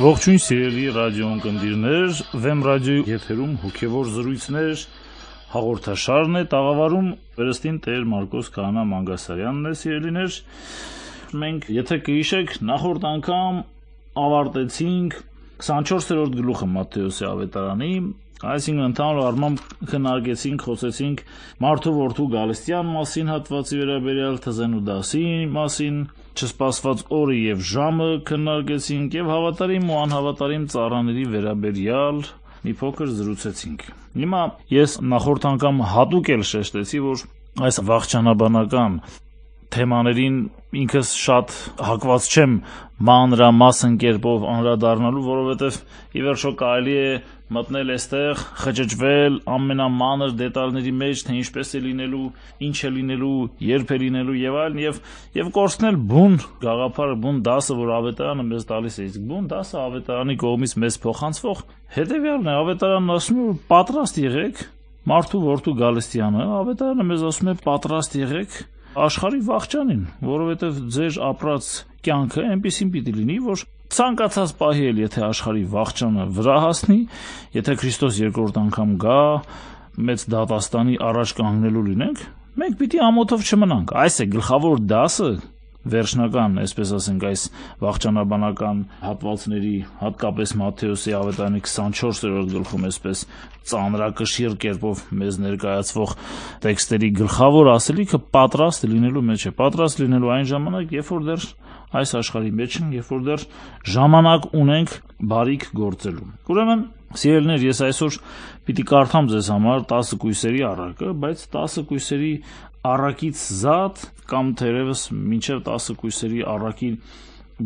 Ողջույն սիրելի ռադիոընկերներ, Վեմ ռադիոյի եթերում հոգևոր զրույցներ հաղորդաշարն է տաղավարում Վերստին Տեր Մարկոս Քահանա Մանգասարյանն է սիրելիներ։ Մենք, եթե կհիշեք, նախորդ անգամ ավարտեցինք 24-րդ գլուխը Մատթեոսի ավետարանի, այսինքն ընդհանուր առմամբ քննարկեցինք, խոսեցինք Մարդու որդու Գալստյան մասին հատվածի վերաբերյալ թզենու դասի մասին, չսպասված օրը եւ ժամը քննարկեցինք եւ հավատարիմ ու անհավատարիմ ծառաների վերաբերյալ մի փոքր զրուցեցինք։ Հիմա ես նախորդ անգամ հատուկ էլ շեշտեցի, որ այս վաղճանաբանական թեմաներին ինքս շատ հակված չեմ մանրամասն կերպով անդրադառնալու, որովհետև ի վերջո կարելի է մտնել այստեղ, խճճվել ամենամանր դետալների մեջ, թե ինչպես է լինելու, ինչ է լինելու, երբ է լինելու եւ այլն եւ եւ կորցնել բուն գաղափարը, բուն դասը, որ ավետարանը մեզ տալիս է։ Իսկ բուն դասը ավետարանի կողմից մեզ փոխանցվող հետեւյալն է, ավետարանն ասում է, պատրաստ եղեք Մարդու որդու Գալստյանը ավետարանը մեզ ասում է պատրաստ եղեք աշխարհի վաղճանին, որովհետև ձեր ապրած կյանքը այնպեսին պիտի լինի, որ ցանկացած պահի էլ եթե աշխարհի վաղճանը վրա հասնի, եթե Քրիստոս երկրորդ անգամ գա, մեծ դատաստանի առաջ կանգնելու լինենք, մենք պիտի ամոթով չմնանք։ Այս է գլխավոր դասը վերջնական, այսպես ասենք, այս վաղճանաբանական հատվածների, հատկապես Մատթեոսի ավետարանի 24-րդ գլխում այսպես ծանրակշիռ կերպով մեզ ներկայացվող տեքստերի գլխավոր ասելիքը պատրաստ լինելու մեջ է։ Պատրաստ լինելու այն ժամանակ, երբ որ դեռ այս աշխարհի մեջ են, երբ որ դեռ ժամանակ ունենք բարիք գործելու։ Ուրեմն Սիրելիներ, ես այսօր պիտի կարդամ ձեզ համար 10 կույսերի առակը, բայց 10 կույսերի առակից զատ կամ թերևս մինչև 10 կույսերի առակի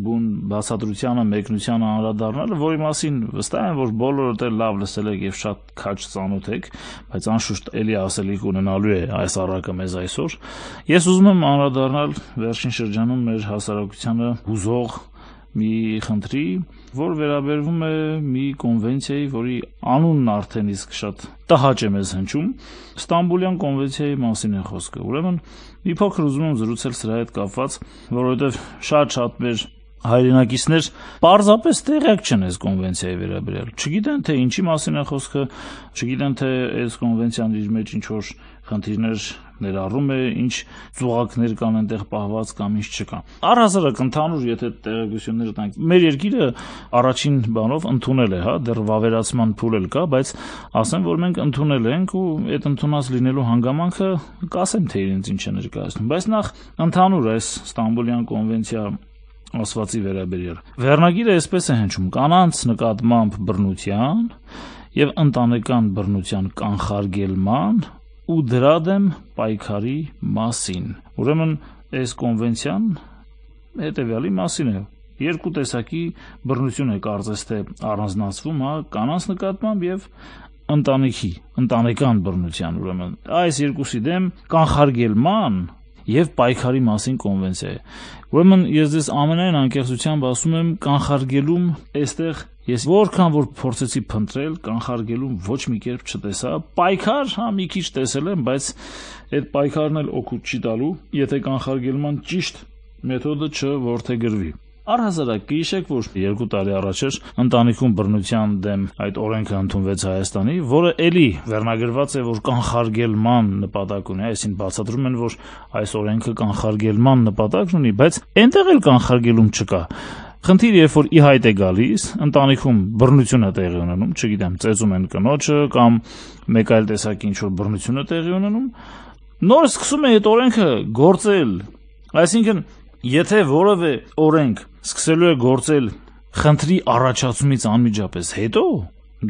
բուն բացատրությանը, մեկնությանը անդրադառնալը, որի մասին վստահ եմ, որ բոլորդ էլ լավ լսել եք եւ շատ քաչ ծանոթ եք, բայց անշուշտ ելի ասելիք ունենալու է այս առակը մեզ այսօր։ Ես ուզում եմ անդրադառնալ վերջին շրջանում մեր հասարակությանը հուզող մի խնդրի, որ վերաբերվում է մի կոնվենցիայի, որի անունն արդեն իսկ շատ տհաճ է մեզ հնչում, Ստամբուլյան կոնվենցիայի մասին է խոսքը։ Ուրեմն մի փոքր ուզում եմ զրուցել սրա հետ կապված, որովհետև շատ-շատ մեր հայրենակիցներ պարզապես տեղյակ չեն այս կոնվենցիայի վերաբերյալ։ Չգիտեն թե ինչի մասին է խոսքը, չգիտեն թե այս կոնվենցիան իր մեջ ինչ որ խնդիրներ ներառում է, ինչ ծուղակներ կան այնտեղ պահված կամ ինչ չկա։ Առհասարակ ընդհանուր եթե տեղեկություններ տանք, մեր երկիրը առաջին բանով ընդունել է, հա, դեռ վավերացման փուլ էլ կա, բայց ասեմ, որ մենք ընդունել ենք ու այդ ընդունած լինելու հանգամանքը կասեմ թե իրենց ինչ է ներկայացնում, բայց նախ ընդհանուր այս Ստամբուլյան կոնվենցիա ասվածի վերաբերյալ։ Վերնագիրը այսպես է հնչում. կանանց նկատմամբ բռնության եւ ընտանեկան բռնության կանխարգելման ու դրա դեմ պայքարի մասին։ Ուրեմն այս կոնվենցիան հետեւյալի մասին է երկու տեսակի բռնություն է կարծես թե առանձնացվում, հա, կանանց նկատմամբ եւ ընտանիքի, ընտանեկան բռնության, ուրեմն այս երկուսի դեմ կանխարգելման եւ պայքարի մասին կոնվենցիա է։ Ուրեմն ես ձեզ ամենայն անկեղծությամբ ասում եմ կանխարգելում այստեղ ես որքան որ փորձեցի փնտրել կանխարգելում ոչ մի կերպ չտեսա պայքար հա մի քիչ տեսել եմ բայց այդ պայքարն էլ օգուտ չի տալու եթե կանխարգելման ճիշտ մեթոդը չորթեգրվի Առհասարակ կհիշեք, որ երկու տարի առաջ էր ընտանիքում բռնության դեմ այդ օրենքը ընդունվեց Հայաստանի, որը ելի վերնագրված է, որ կանխարգելման նպատակ ունի, այսին բացատրում են, որ այս օրենքը կանխարգելման նպատակ ունի, բայց այնտեղ էլ կանխարգելում չկա։ Խնդիրը երբ որ ի հայտ է գալիս, ընտանիքում բռնություն է տեղի ունենում, չգիտեմ, ծեծում են կնոջը կամ մեկ այլ տեսակի ինչ որ բռնություն է տեղի ունենում, նոր սկսում է այդ օրենքը գործել։ Այսինքն Եթե որևէ օրենք սկսելու է գործել խնդրի առաջացումից անմիջապես հետո,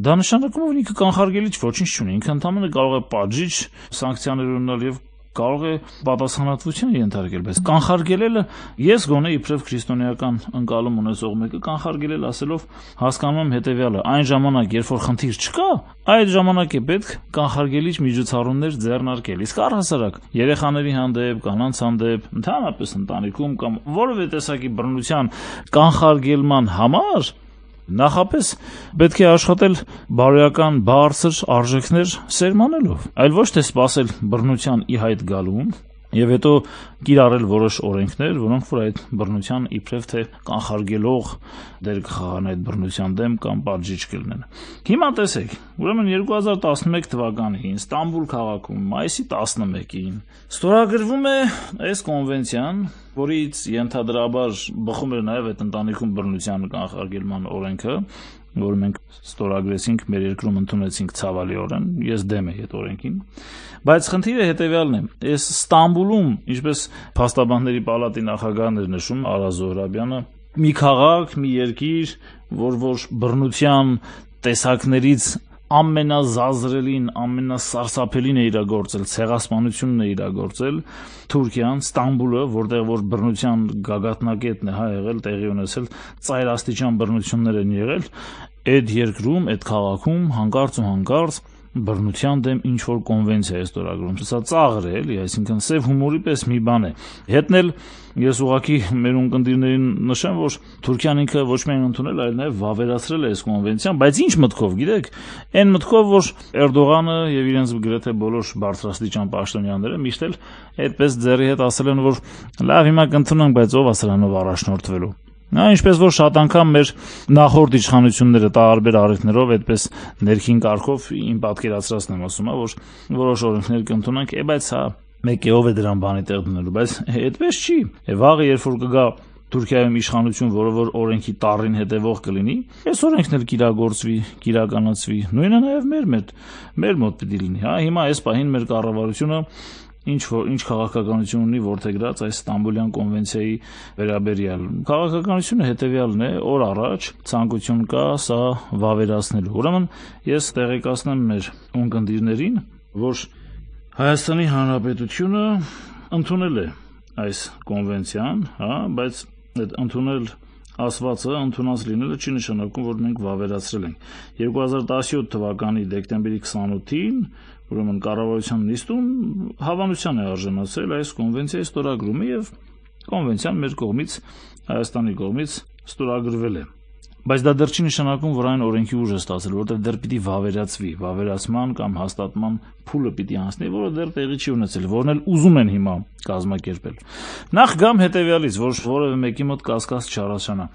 դա նշանակում է որ ինքը կանխարգելիչ ոչինչ չունի, ինքը ընդհանրապես կարող է պատժիչ սանկցիաներ ունենալ եւ կարող է պատասխանատվության ենթարկել, բայց կանխարգելելը ես գոնե իբրև քրիստոնեական ընկալում ունեցող մեկը կանխարգելել ասելով հասկանում եմ հետեւյալը. այն ժամանակ, երբ որ խնդիր չկա, այդ ժամանակ է պետք կանխարգելիչ միջոցառումներ ձեռնարկել։ Իսկ առհասարակ երեխաների հանդեպ, կանանց հանդեպ, ընդհանրապես ընտանիքում կամ որևէ տեսակի բռնության կանխարգելման համար Նախապես պետք է աշխատել բարոյական բարձր արժեքներ սերմանելով, այլ ոչ թե սպասել բռնության ի հայտ գալուն եւ հետո կիրառել որոշ օրենքներ, որոնք որ այդ բռնության իբրև թե կանխարգելող դեր կխաղան այդ բռնության դեմ կամ պատժիչ կլինեն։ Հիմա տեսեք, ուրեմն 2011 թվականին Ստամբուլ քաղաքում մայիսի 11-ին ստորագրվում է այս կոնվենցիան, որից ենթադրաբար բխում էր նաև այդ ընտանիքում բռնության կանխարգելման օրենքը, որը մենք ստորագրեցինք, մեր երկրում ընդունեցինք ցավալիորեն, ես դեմ եմ այդ օրենքին։ Բայց խնդիրը հետեւյալն է։ Այս Ստամբուլում, ինչպես փաստաբանների պալատի նախագահն էր նշում Արա Զոհրաբյանը, մի քաղաք, մի երկիր, որ որ բռնության տեսակներից ամենազազրելին, ամենասարսափելին է իրագործել, ցեղասպանությունն է իրագործել Թուրքիան, Ստամբուլը, որտեղ որ բռնության գագաթնակետն է հա եղել, տեղի ունեցել, ծայրաստիճան բռնություններ են եղել, այդ երկրում, այդ քաղաքում հանկարծ ու հանկարծ բռնության դեմ ինչ որ կոնվենցիա է ստորագրում։ Սա ծաղր է, էլի, այսինքն սև հումորի պես մի բան է։ Հետնել ես ուղղակի մեր ունկնդիրներին նշեմ, որ Թուրքիան ինքը ոչ միայն ընդունել, այլ նաև վավերացրել է այս կոնվենցիան, բայց ինչ մտքով, գիտեք, այն մտքով, որ Էրդողանը եւ իրենց գրեթե բոլոր բարձրաստիճան պաշտոնյաները միշտ էլ այդպես ձեռի հետ ասել են, որ լավ, հիմա կընդունենք, բայց ով է սրանով առաջնորդվելու։ Նա ինչպես որ շատ անգամ մեր նախորդ իշխանությունները տարբեր առիթներով այդպես ներքին կարգով իմ պատկերացրածն եմ ասում, որ որոշ օրենքներ կընդունենք, է բայց հա մեկի ով է դրան բանի տեղ դնելու, բայց այդպես չի։ վաղը երբ որ կգա Թուրքիայում իշխանություն, որը որ օրենքի տառին հետևող կլինի, այս օրենքն էլ կիրագործվի, կիրականացվի։ Նույնը նաև մեր մոտ, մեր մոտ պիտի լինի, հա։ Հիմա այս պահին մեր կառավարությունը ինչ որ ինչ քաղաքականություն ունի որթեգրած այս Ստամբուլյան կոնվենցիայի վերաբերյալ։ Քաղաքականությունը հետեւյալն է՝ օր առաջ ցանկություն կա սա վավերացնելու։ Ուրեմն ես տեղեկացնեմ մեր ունկնդիրներին, որ Հայաստանի Հանրապետությունը ընդունել է այս կոնվենցիան, հա, բայց այդ ընդունել ասվածը ընդունած լինելը չի նշանակում, որ մենք վավերացրել ենք։ 2017 թվականի դեկտեմբերի 28-ին ուրեմն կառավարության նիստում հավանության է արժանացել այս կոնվենցիայի ստորագրումը եւ կոնվենցիան մեր կողմից Հայաստանի կողմից ստորագրվել է բայց դա դեռ չի նշանակում, որ այն օրենքի ուժ է ստացել, որովհետև դեռ պիտի վավերացվի, վավերացման կամ հաստատման փուլը պիտի անցնի, որը դեռ տեղի չի ունեցել, որն էլ ուզում են հիմա կազմակերպել։ Նախ գամ հետեւյալից, որ որևէ մեկի մոտ կասկած չառաջանա։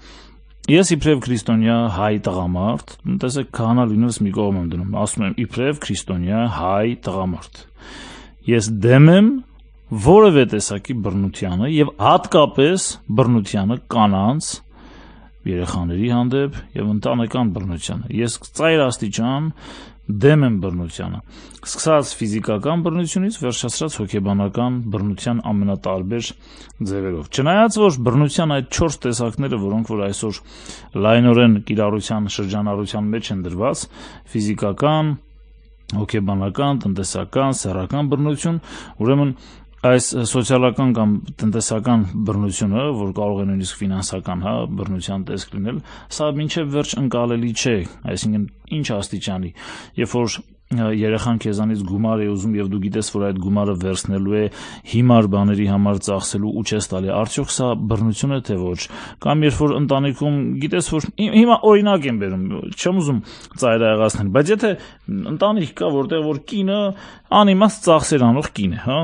Ես իբրև քրիստոնյա հայ տղամարդ, տեսեք, քահանա լինելս մի կողմ եմ դնում, ասում եմ իբրև քրիստոնյա հայ տղամարդ։ Ես դեմ եմ որևէ տեսակի բռնությանը եւ հատկապես բռնությանը կանանց երեխաների հանդեպ եւ ընտանեկան բռնությանը։ Ես ծայր աստիճան դեմ եմ բռնությանը։ Սկսած ֆիզիկական բռնությունից վերջացրած հոգեբանական բռնության ամենատարբեր ձևերով։ Չնայած որ բռնության այդ 4 տեսակները, որոնք որ այսօր լայնորեն կիրառության շրջանառության մեջ են դրված, ֆիզիկական, հոգեբանական, տնտեսական, սեռական բռնություն, ուրեմն այս սոցիալական կամ տնտեսական բռնությունը, որ կարող է նույնիսկ ֆինանսական, հա, բռնության տեսք լինել, սա ոչ վերջ ընկալելի չէ, այսինքն ինչ աստիճանի, երբ որ երեխան քեզանից գումար է ուզում եւ դու գիտես որ այդ գումարը վերցնելու է հիմար բաների համար ծախսելու ու չես տալի արդյոք սա բռնություն է թե ոչ կամ երբ որ ընտանիքում գիտես որ հիմա օրինակ եմ բերում չեմ ուզում ծայրահեղացնել բայց եթե ընտանիք կա որտեղ որ կինը անիմաստ ծախսեր անող կին է հա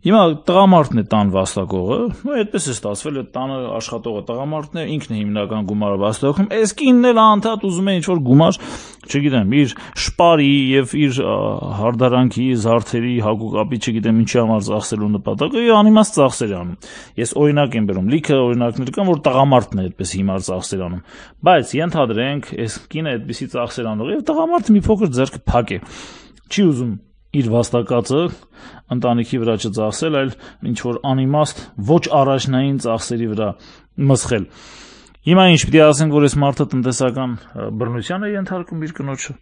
Հիմա տղամարդն է տան վաստակողը, ու այդպես է ստացվել, այդ տանը աշխատողը տղամարդն է, ինքն է հիմնական գումարը վաստակում։ Այս կինն էլ անդադ ուզում է ինչ-որ գումար, չգիտեմ, իր շպարի եւ իր հարդարանքի, զարդերի, հագուկապի, չգիտեմ, ինչի համար ծախսելու նպատակը, ու անիմաստ ծախսեր անում։ Ես օրինակ եմ բերում, լիքը օրինակներ կան, որ տղամարդն է այդպես հիմար ծախսեր անում։ Բայց ենթադրենք, այս կինը այդպեսի ծախսեր անող եւ տղամարդը մի փոքր ձեռքը փակ է։ Չի ուզում իր վաստակածը ընտանիքի վրա չծախսել, այլ ինչ որ անիմաստ ոչ առաջնային ծախսերի վրա մսխել։ Հիմա ինչ պիտի ասենք, որ այս մարդը տնտեսական բռնության է ենթարկում իր կնոջը։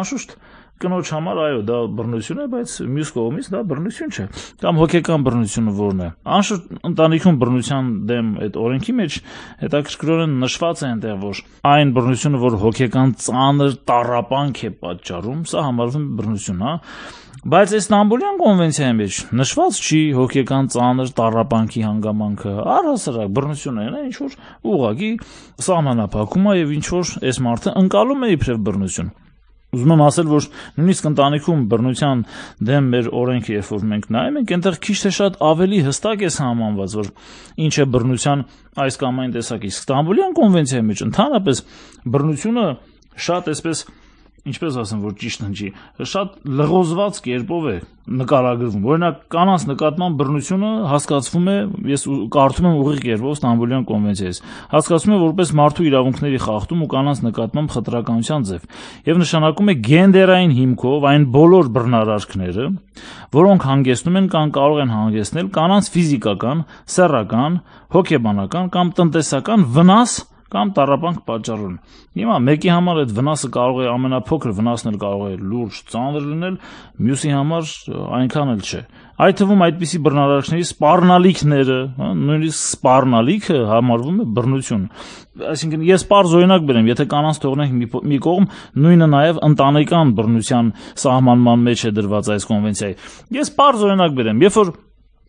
Անշուշտ կնոջ համար այո, դա բռնություն է, բայց մյուս կողմից դա բռնություն չէ։ Կամ հոգեկան բռնությունը որն է։ Անշուշտ ընտանիքում բռնության դեմ այդ օրենքի մեջ հետաքրքրորեն նշված է այնտեղ, որ այն բռնությունը, որ հոգեկան ծանր տառապանք է պատճառում, սա համարվում է բռնություն, հա։ Բայց այս Ստամբուլյան կոնվենցիայի մեջ նշված չի հոգեկան ծանր տառապանքի հանգամանքը, առհասարակ բռնություն է, ինչ որ ուղղակի սահմանափակում է եւ ինչ որ այս մարդը ընկալում է իբրև բռնություն։ Ուզում եմ ասել, որ նույնիսկ ընտանիքում բռնության դեմ մեր օրենքը, երբ որ մենք նայում ենք, այնտեղ քիչ թե շատ ավելի հստակ է սահմանված, որ ինչ է բռնության այս կամ այն տեսակի։ Ստամբուլյան կոնվենցիայի մեջ ընդհանրապես բռնությունը շատ այսպես ինչպես ասեմ, որ ճիշտ հնչի, շատ լղոզված կերպով է նկարագրվում։ Օրինակ, կանանց նկատմամբ բռնությունը հասկացվում է, ես կարդում եմ ուղիղ կերպով Ստամբուլյան կոնվենցիայից, հասկացվում է որպես մարդու իրավունքների խախտում ու կանանց նկատմամբ խտրականության ձև, եւ նշանակում է գենդերային հիմքով այն բոլոր բռնարարքները, որոնք հանգեցնում են կամ կարող են հանգեցնել կանանց ֆիզիկական, սեռական, հոգեբանական կամ տնտեսական վնաս կամ տարապանք պատճառում։ Հիմա մեկի համար այդ վնասը կարող է ամենափոքր վնասն էլ կարող է լուրջ ծանր լինել, մյուսի համար այնքան էլ չէ։ Այդ թվում այդպիսի բռնարարքների սպառնալիքները, նույնիսկ սպառնալիքը համարվում է բռնություն։ Այսինքն ես པարզ օրինակ բերեմ, եթե կանանց թողնենք մի, մի կողմ, նույնը նաև ընտանեկան բռնության սահմանման մեջ է դրված այս կոնվենցիայի։ Ես པարզ օրինակ բերեմ, երբ որ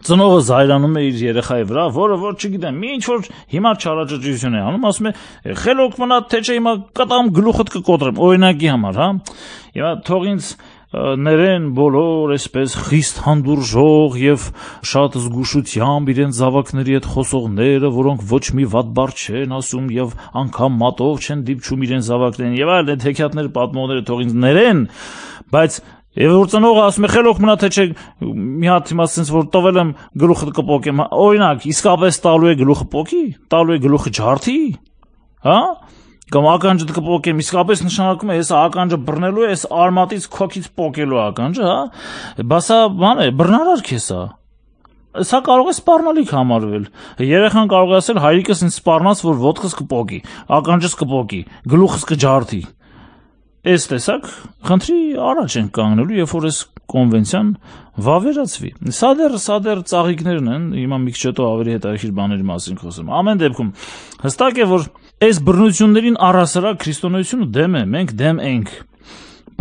ծնողը զայրանում է իր երեխայի վրա, որը որ չգիտեմ, մի ինչ որ հիմա չարաճճություն է անում, ասում է, «Խելոք մնա, թե չէ հիմա կտամ գլուխդ կկոտրեմ» օրինակի համար, հա։ Հիմա թող ինձ ներեն բոլոր այսպես խիստ հանդուրժող եւ շատ զգուշությամբ իրեն զավակների հետ խոսողները, որոնք ոչ մի վատ բառ չեն ասում եւ անգամ մատով չեն դիպչում իրեն զավակներին եւ այլ այդ հեքիաթները պատմողները թող ինձ ներեն, բայց Եվ որ ծնողը ասում է խելոք մնա թե չէ մի հատ հիմա ասենց որ տվել եմ գլուխը կպոկեմ օրինակ իսկապես տալու է գլուխը պոկի տալու է գլուխը ջարդի հա? Կամ ականջը կպոկեմ իսկապես նշանակում է ես ականջը բռնելու է ես արմատից քոքից պոկելու ականջը հա? Բա սա բան է բռնարարք է սա Սա կարող է սպառնալիք համարվել։ Երեխան կարող է ասել հայրիկս ինձ սպառնաց, որ ոտքս կպոկի, ականջս կպոկի, գլուխս կջարդի։ Այս տեսակ խնդրի առաջ են կանգնելու, երբ որ այս կոնվենցիան վավերացվի։ Սա դեռ սա դեռ ծաղիկներն են, հիմա մի քիչ հետո ավելի հետաքրքիր բաների մասին խոսեմ։ Ամեն դեպքում հստակ է, որ այս բռնություններին առասարակ քրիստոնեությունը դեմ է, մենք դեմ ենք։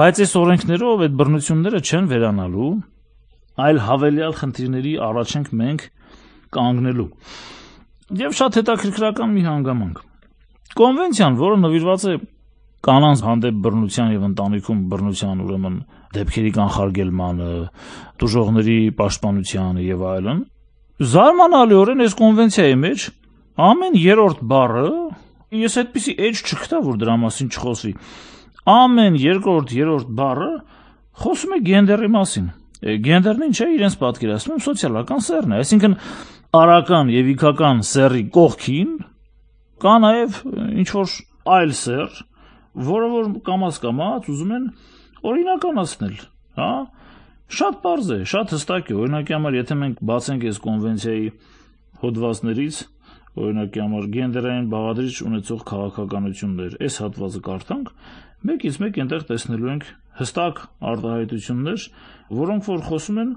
Բայց այս օրենքներով այդ բռնությունները չեն վերանալու, այլ հավելյալ խնդիրների առաջ ենք մենք կանգնելու։ Եվ շատ հետաքրքրական մի հանգամանք։ Կոնվենցիան, որը նվիրված է կանանց հանդեպ բռնության եւ ընտանիքում բռնության ուրեմն դեպքերի կանխարգելմանը, դժողների պաշտպանությանը եւ այլն, զարմանալիորեն այս կոնվենցիայի մեջ ամեն երրորդ բառը ես այդպեսի էջ չգտա, որ դրա մասին չխոսվի։ Ամեն երկրորդ, երրորդ բառը խոսում է գենդերի մասին։ Գենդերն ինչ է իրենց պատկերացնում սոցիալական սերն է, այսինքն արական եւ իքական սերի կողքին կա նաեւ ինչ որ այլ սեր, որը որ կամած կամած ուզում են օրինականացնել, հա? Շատ པարզ է, շատ հստակ է։ Օրինակի համար, եթե մենք բացենք այս կոնվենցիայի հոդվածներից, օրինակի համար գենդերային բաղադրիչ ունեցող քաղաքականություններ, այս հատվածը կարդանք, մեկից մեկ այնտեղ տեսնելու ենք հստակ արտահայտություններ, որոնք որ խոսում են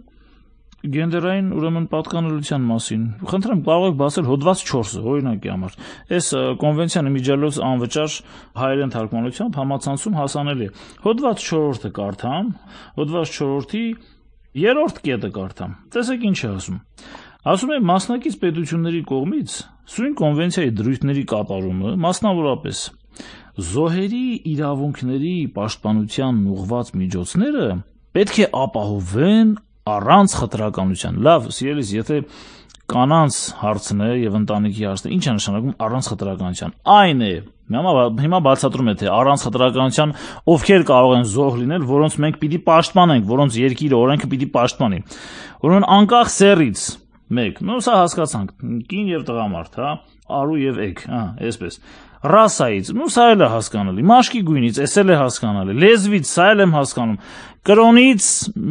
գենդերային ուրեմն պատկանելիության մասին։ Խնդրեմ, կարող եք բացել հոդված 4-ը, օրինակի համար։ Այս կոնվենցիան իմիջիալոց անվճար հայերեն թարգմանությամբ համացանցում հասանելի է։ Հոդված 4-ը կարդամ, հոդված 4-ի երրորդ կետը կարդամ։ Տեսեք ինչ է ասում։ Ասում է մասնակից պետությունների կողմից սույն կոնվենցիայի դրույթների կատարումը, մասնավորապես զոհերի իրավունքների պաշտպանության ուղղված միջոցները պետք է ապահովեն առանց խտրականության։ Լավ, սիրելիս, եթե կանանց հարցն է եւ ընտանիքի հարցն է, ի՞նչ է նշանակում առանց խտրականության։ Այն է, հիմա հիմա բացատրում է թե առանց խտրականության ովքեր կարող են զոհ լինել, որոնց մենք պիտի պաշտպանենք, որոնց երկիրը օրենքը պիտի պաշտպանի։ Ուրեմն անկախ սերից մեկ, նո սա հասկացանք, կին եւ տղամարդ, հա, արու եւ էկ, հա, այսպես ռասայից, նու սա էլ է հասկանալի, մաշկի գույնից, էս էլ է հասկանալի, լեզվից, սա էլ եմ հասկանում, կրոնից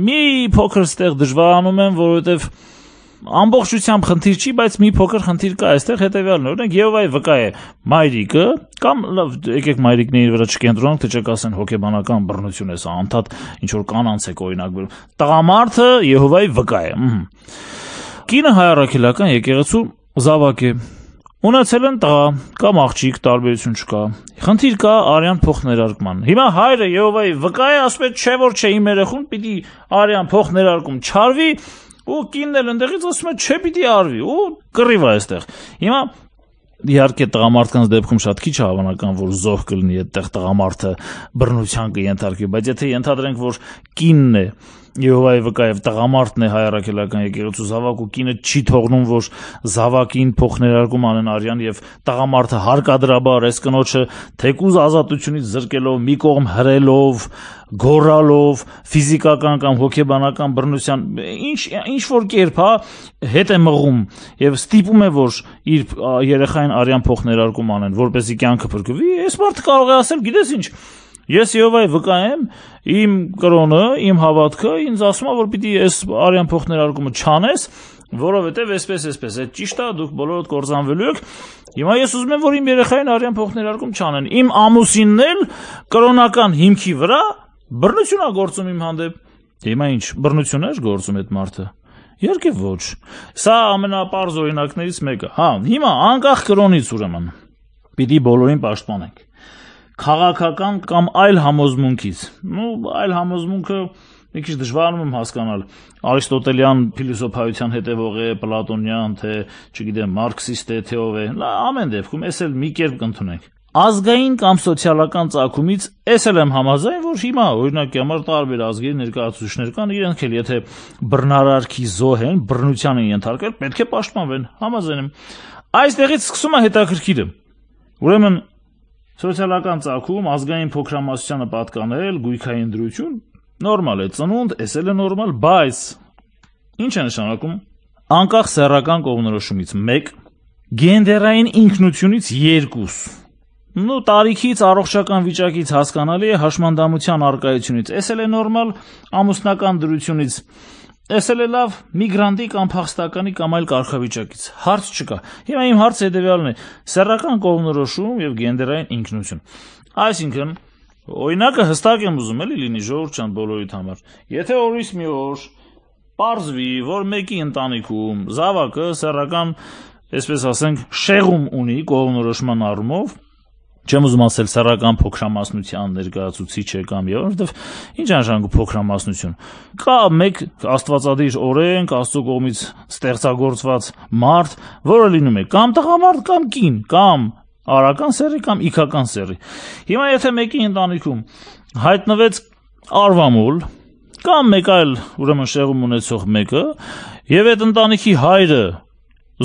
մի փոքր ստեղ դժվարանում եմ, որովհետև ամբողջությամբ խնդիր չի, բայց մի փոքր խնդիր կա այստեղ հետեւյալն է։ Օրինակ Եհովայի վկա է մայրիկը կամ լավ եկեք մայրիկների վրա չկենտրոնանք, թե չեք ասեն հոգեբանական բռնություն է սա, անդադ ինչ որ կանանց է օրինակ բերում։ Տղամարդը Եհովայի վկա է։ Կինը հայարակելական եկեղեցու զավակ է Ունեցել են տղա կամ աղջիկ, տարբերություն չկա։ Խնդիր կա արյան փոխներարկման։ Հիմա հայրը Եհովայի վկա է, ասում է, չէ որ չէ իմ երեխուն պիտի արյան փոխներարկում չարվի, ու կինն էլ ընդեղից ասում է, չէ պիտի արվի, ու կռիվ է այստեղ։ Հիմա իհարկե տղամարդկանց դեպքում շատ քիչ է հավանական, որ զոհ կլինի այդտեղ տղամարդը բռնության կընթարկվի, բայց եթե ենթադրենք, որ կինն է Եհովայի վկայև տղամարդն է հայարակելական եկեղեցու զավակ ու կինը չի թողնում որ զավակին փոխներարկում անեն արյան եւ տղամարդը հարկադրաբար այս կնոջը թեկուզ ազատությունից զրկելով մի կողմ հրելով գորալով ֆիզիկական կամ հոգեբանական բռնության ինչ ինչ որ կերպ հա հետ է մղում եւ ստիպում է որ իր երեխային արյան փոխներարկում անեն որպեսզի կյանքը փրկվի այս մարդը կարող է ասել գիտես ինչ Ես Եհովայի վկա եմ, իմ կրոնը, իմ հավատքը ինձ ասում է, որ պիտի այս արյան փոխներարկումը չանես, որովհետև այսպես այսպես, այդ ճիշտ է, դուք բոլորդ կորզանվելու եք։ Հիմա ես ուզում եմ, որ իմ երեխային արյան փոխներարկում չանեն։ Իմ ամուսինն էլ կրոնական հիմքի վրա բռնություն է գործում իմ հանդեպ։ Հիմա ինչ, բռնություն է գործում այդ մարդը։ Երկե ոչ։ Սա ամենապարզ օրինակներից մեկը։ Հա, հիմա անկախ կրոնից ուրեմն պիտի բոլորին պաշտպանենք քաղաքական կամ այլ համոզմունքից։ Ну, այլ համոզմունքը մի քիչ դժվարում եմ հասկանալ արիստոտելյան փիլիսոփայության հետևող է, պլատոնյան, թե, չգիտեմ, մարքսիստ է, թե ով է։ Լա, ամեն դեպքում էս էլ մի կերպ կընդունենք ազգային կամ սոցիալական ցակումից էս էլ եմ համաձայն, որ հիմա օրինակի համար տարբեր ազգերի ներկայացուցիչներ կան, իրենք էլ եթե բռնարարքի զոհ են, բռնության են ենթարկել, պետք է պաշտպանվեն, համաձայն եմ։ Այստեղից սկսում է հետաքրքիրը։ Ուրեմն Սոցիալական ցակում ազգային փոքրամասնությանը պատկանել գույքային դրություն նորմալ է, ծնունդ, էս էլ է նորմալ, բայց ինչ է նշանակում? Անկախ սեռական կողմնորոշումից 1 գենդերային ինքնությունից 2 նո տարիքից առողջական վիճակից հասկանալի է հաշմանդամության արկայությունից էս էլ է նորմալ ամուսնական դրությունից Էսել է լավ միգրանտի կամ փախստականի կամ այլ կարգավիճակից։ Հարց չկա։ Հիմա իմ հարցը հետեւյալն է. սեռական կողմնորոշում եւ գենդերային ինքնություն։ Այսինքն, օրինակը հստակ եմ ուզում էլի լինի ժողովրդյան բոլորիդ համար։ Եթե օրից մի օր Պարզվի, որ մեկի ընտանիքում զավակը սեռական, այսպես ասենք, շեղում ունի կողմնորոշման առումով, Չեմ ուզում ասել սեռական փոքրամասնության ներկայացուցիչ է կամ եւ որովհետեւ ինչ անշանք փոքրամասնություն։ Կա մեկ աստվածադիր օրենք, Աստծո կողմից ստեղծագործված մարդ, որը լինում է կամ տղամարդ կամ կին, կամ արական սերի կամ իքական սերի։ Հիմա եթե մեկի ընտանիքում հայտնվեց արվամուլ կամ մեկ այլ ուրեմն շեղում ունեցող մեկը եւ այդ ընտանիքի հայրը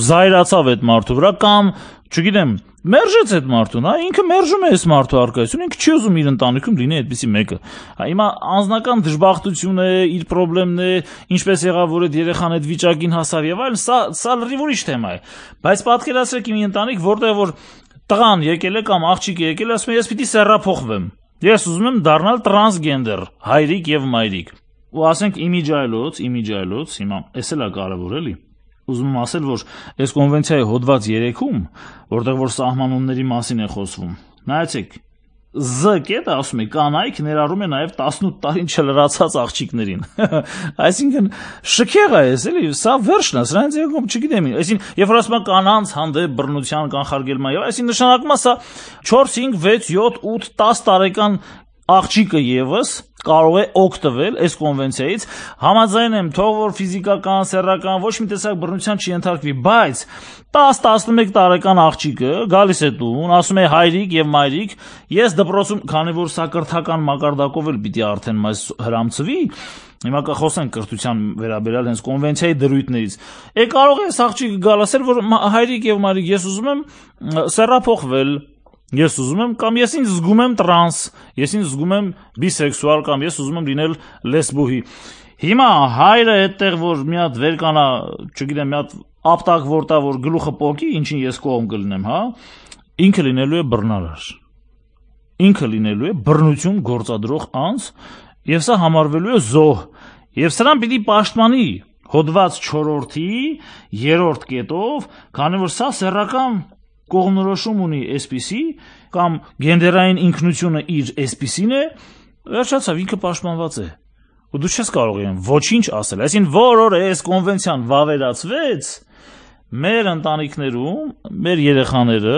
զայրացավ այդ մարդու վրա կամ չգիտեմ մերժեց այդ մարդուն, հա, ինքը մերժում է այս մարդու արկայությունը, ինքը չի ուզում իր ընտանիքում լինի այդպիսի մեկը։ Հա հիմա անձնական դժբախտություն է, իր խնդրեմն է, ինչպես եղավ, որ այդ երեխան այդ վիճակին հասավ եւ այլն, սա սա լրիվ ուրիշ թեմա է։ Բայց պատկերացրեք իմ ընտանիք, որտեղ որ տղան եկել է կամ աղջիկը եկել է, ասում է, ես պիտի սեռափոխվեմ։ Ես ուզում եմ դառնալ տրանսգենդեր, հայրիկ եւ մայրիկ։ Ու ասենք իմիջայլոց, իմիջայլոց, հիմա էս էլ է կարևոր էլի ուզում եմ ասել, որ այս կոնվենցիայի հոդված 3-ում, որտեղ որ սահմանումների մասին է խոսվում, նայեցեք, Զ կետը ասում է կանայք ներառում է նաև 18 տարին չլրացած աղջիկներին։ Այսինքն շքեղ է էս էլի, սա վերջն է, սրանց եկում չգիտեմ, այսինքն երբ որ ասում կանանց հանդեպ բռնության կանխարգելման եւ այսինքն նշանակում է սա 4, 5, 6, 7, 8, 10 տարեկան աղջիկը եւս կարող է օգտվել այս կոնվենցիայից համաձայն եմ թող որ ֆիզիկական, սեռական ոչ մի տեսակ բռնության չի ենթարկվի, բայց 10-11 տարեկան աղջիկը գալիս է տուն, ասում է հայրիկ եւ մայրիկ, ես դպրոցում, քանի որ սա կրթական մակարդակով էլ պիտի արդեն մաս հрамցվի, հիմա կխոսենք կրթության վերաբերյալ հենց կոնվենցիայի դրույթներից։ Է կարող է այս աղջիկը գալ ասել, որ հայրիկ եւ մայրիկ, ես ուզում եմ սեռափոխվել, Ես ուզում եմ կամ ես ինձ զգում եմ տրանս, ես ինձ զգում եմ բիսեքսուալ կամ ես ուզում եմ լինել լեսբոհի։ Հիմա հայրը այդտեղ որ մի հատ վեր կանա, չգիտեմ, մի հատ ապտակ որտա որ գլուխը փոկի, ինչին ես կողմ կլինեմ, հա? Ինքը լինելու է բռնարար։ Ինքը լինելու է բռնություն գործադրող անձ, եւ սա համարվելու է զոհ։ Եվ սրան պիտի պաշտպանի հոդված 4-րդի 3-րդ կետով, քանի որ սա սեռական կողմնորոշում ունի այսպիսի կամ գենդերային ինքնությունը իր այսպիսին է, վերջացավ ինքը պաշտպանված է։ Ու դու չես կարող եմ ոչինչ ասել։ Այսինքն որ օր այս կոնվենցիան վավերացվեց, մեր ընտանիքներում մեր երեխաները